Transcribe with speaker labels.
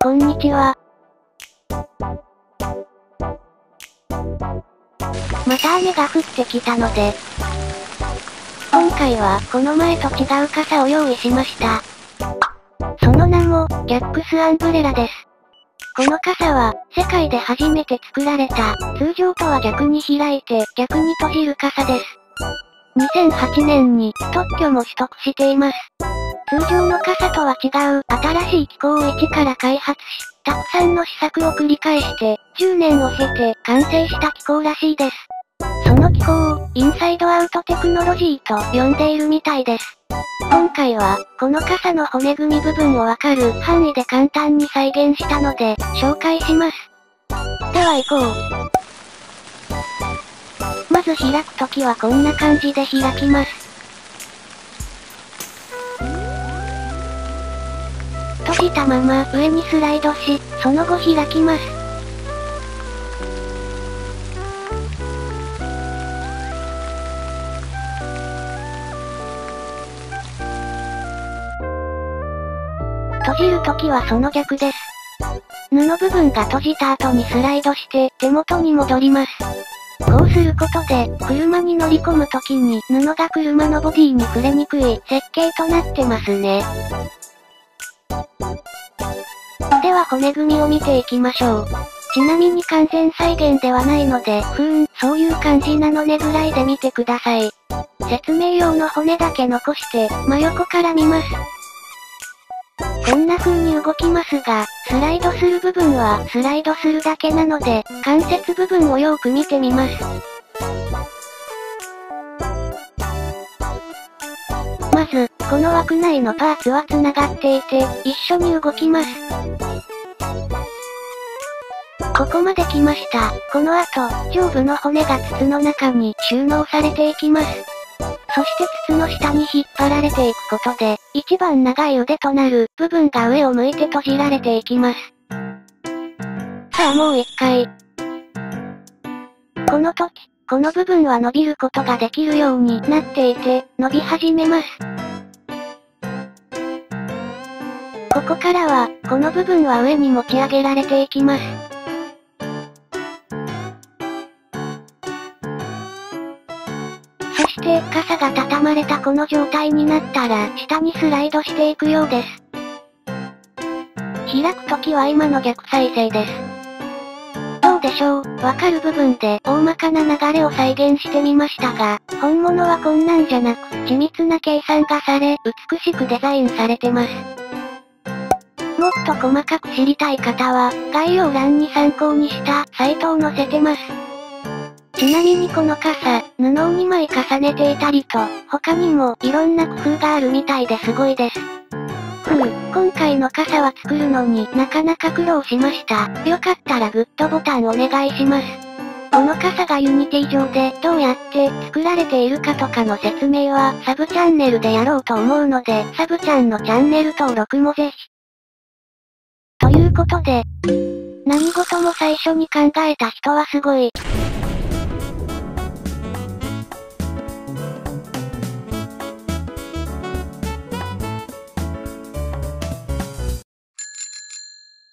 Speaker 1: こんにちは。また雨が降ってきたので、今回はこの前と違う傘を用意しました。その名も、ギャックスアンブレラです。この傘は、世界で初めて作られた、通常とは逆に開いて、逆に閉じる傘です。2008年に、特許も取得しています。通常の傘とは違う、新しい機構を一から開発し、たくさんの試作を繰り返して、10年を経て完成した機構らしいです。その機構を、インサイドアウトテクノロジーと呼んでいるみたいです。今回は、この傘の骨組み部分をわかる範囲で簡単に再現したので、紹介します。では行こう。まず開くときはこんな感じで開きます。閉じたまま上にスライドし、その後開きます。閉じるときはその逆です。布部分が閉じた後にスライドして手元に戻ります。こうすることで、車に乗り込むときに布が車のボディに触れにくい設計となってますね。では骨組みを見ていきましょう。ちなみに完全再現ではないので、ふーん、そういう感じなのねぐらいで見てください。説明用の骨だけ残して、真横から見ます。こんな風に動きますが、スライドする部分はスライドするだけなので、関節部分をよく見てみます。まず、この枠内のパーツは繋がっていて、一緒に動きます。ここまで来ました。この後、上部の骨が筒の中に収納されていきます。そして筒の下に引っ張られていくことで、一番長い腕となる部分が上を向いて閉じられていきます。さあもう一回。この時、この部分は伸びることができるようになっていて、伸び始めます。ここからは、この部分は上に持ち上げられていきます。して傘が畳まれたこの状態になったら下にスライドしていくようです。開くときは今の逆再生です。どうでしょう？わかる部分で大まかな流れを再現してみましたが、本物はこんなんじゃなく、緻密な計算がされ、美しくデザインされてます。もっと細かく知りたい方は、概要欄に参考にしたサイトを載せてます。ちなみにこの傘、布を2枚重ねていたりと、他にもいろんな工夫があるみたいですごいです。ふう、今回の傘は作るのになかなか苦労しました。よかったらグッドボタンお願いします。この傘が Unity 上でどうやって作られているかとかの説明はサブチャンネルでやろうと思うので、サブチャンのチャンネル登録もぜひ。ということで、何事も最初に考えた人はすごい。